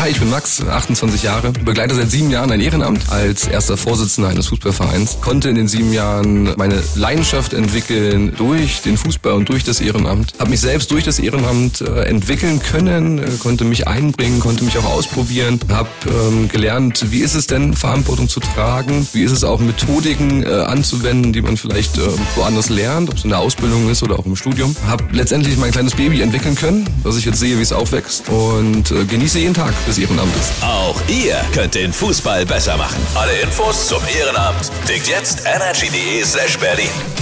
Hi, ich bin Max, 28 Jahre, begleite seit sieben Jahren ein Ehrenamt als erster Vorsitzender eines Fußballvereins. Konnte in den sieben Jahren meine Leidenschaft entwickeln durch den Fußball und durch das Ehrenamt. Habe mich selbst durch das Ehrenamt äh, entwickeln können, äh, konnte mich einbringen, konnte mich auch ausprobieren. Habe ähm, gelernt, wie ist es denn, Verantwortung zu tragen? Wie ist es auch, Methodiken äh, anzuwenden, die man vielleicht äh, woanders lernt, ob es in der Ausbildung ist oder auch im Studium. Habe letztendlich mein kleines Baby entwickeln können, dass ich jetzt sehe, wie es aufwächst und äh, genieße jeden Tag des Ehrenamtes. Auch ihr könnt den Fußball besser machen. Alle Infos zum Ehrenamt klickt jetzt energy.de slash Berlin.